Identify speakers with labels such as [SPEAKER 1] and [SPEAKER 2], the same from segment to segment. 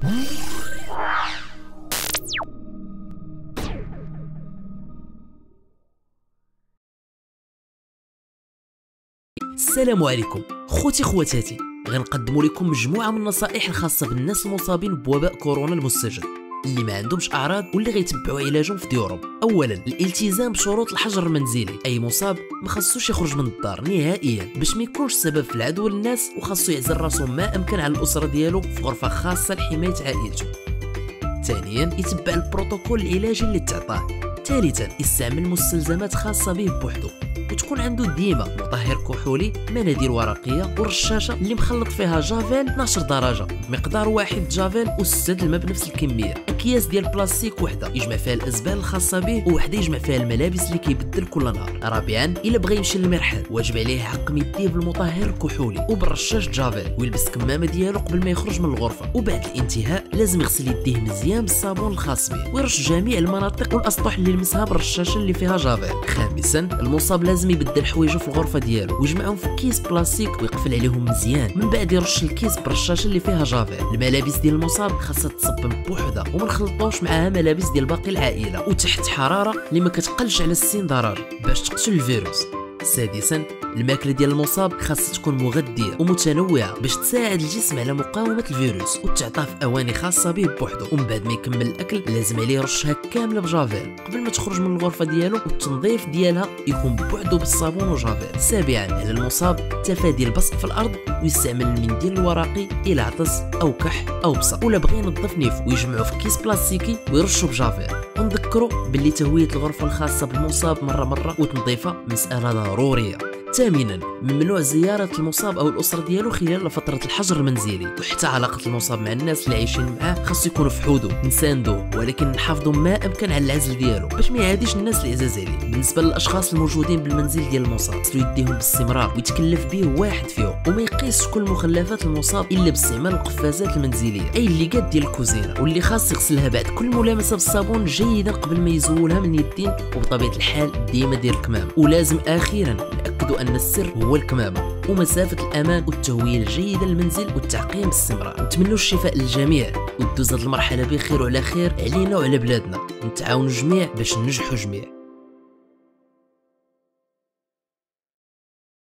[SPEAKER 1] السلام عليكم. خوتي خواتاتي غنقدم لكم مجموعة من النصائح الخاصة بالناس المصابين بوباء كورونا المستجد. اللي ما عندهمش أعراض واللي غيتبعوا علاجهم في ديورهم اولا الالتزام بشروط الحجر المنزلي. أي مصاب ما خصوش يخرج من الدار نهائيا باش ما يكونش سبب في العدوى للناس وخاصو يعزل راسو ما أمكن على الأسرة ديالو في غرفة خاصة لحماية عائلته. ثانيا يتبع البروتوكول العلاجي اللي تعطاه. ثالثا يستعمل مستلزمات خاصة به بوحدو. وتكون عنده ديما مطهر كحولي مناديل ورقية ورشاشة اللي مخلط فيها جافيل 12 درجة. بمقدار واحد جافيل وستة الماء بنفس الكمية. أكياس ديال بلاستيك وحدة يجمع فيها الأزبال الخاصة به وحده يجمع فيها الملابس اللي كيبدل كل نهار. رابعا إلا بغى يمشي للمرحاض واجب عليه يعقم يديه بالمطهر الكحولي وبالرشاش جافيل ويلبس كمامة ديالو قبل ما يخرج من الغرفة. وبعد الانتهاء لازم يغسل يديه مزيان بالصابون الخاص به ويرش جميع المناطق والأسطح اللي لمسها بالرشاشه اللي فيها جافيل خامسا المصاب لازم يبدل حوايجه في الغرفة ديالو ويجمعهم في كيس بلاستيك ويقفل عليهم مزيان. من بعد يرش الكيس بالرشاشه اللي فيها جافيل الملابس ديال المصاب خاصها تصبن بوحدها وما نخلطوش معاها ملابس ديال باقي العائلة. وتحت حرارة اللي ما كتقلش على 60 درجه باش تقتل الفيروس. سادسا الماكلة ديال المصاب خاصها تكون مغذية ومتنوعة باش تساعد الجسم على مقاومة الفيروس وتعطاه في أواني خاصة به بوحدو. ومن بعد ما يكمل الأكل لازم عليه يرشها كاملة بجافيل قبل ما تخرج من الغرفة ديالو والتنظيف ديالها يكون بوحدو بالصابون وجافيل. سابعا على المصاب تفادي البصق في الأرض ويستعمل المنديل الورقي إلى عطس أو كح أو بصق ولا بغى ينظف نيفو ويجمعه في كيس بلاستيكي ويرشو بجافيل. ونذكروا باللي تهوية الغرفة الخاصة بالمصاب مرة مرة وتنظيفها مسألة ضرورية. ضرورية ثامنا ممنوع زيارة المصاب أو الأسرة ديالو خلال فترة الحجر المنزلي. وحتى علاقة المصاب مع الناس اللي عايشين معاه خاصو يكون في حدودو نساندوه ولكن نحافظوا ما أمكن على العزل ديالو. باش ما يعاديش الناس العزاز عليه بالنسبة للأشخاص الموجودين بالمنزل ديال المصاب خصو يديهم باستمرار ويتكلف به واحد فيهم وما يقيسش كل مخلفات المصاب إلا باستعمال القفازات المنزلية. أي les gants ديال الكوزينة. واللي خاص يغسلها بعد كل ملامسة بالصابون جيدا قبل ما يزولها من يدين. وبطبيعة الحال ديما دير الكمام. ولازم أخيرا نأكدوا أن السر هو الكمامة ومسافة الأمان والتهوية الجيدة للمنزل والتعقيم باستمرار نتمنوا الشفاء للجميع ودوز هذه المرحلة بخير وعلى خير علينا وعلى بلادنا. نتعاونوا جميع باش ننجحوا جميع.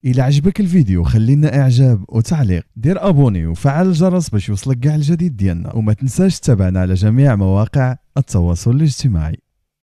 [SPEAKER 2] إلى عجبك الفيديو خلينا إعجاب وتعليق. دير أبوني وفعل الجرس باش يوصلك كاع الجديد ديالنا. وما تنساش تتابعنا على جميع مواقع التواصل الاجتماعي.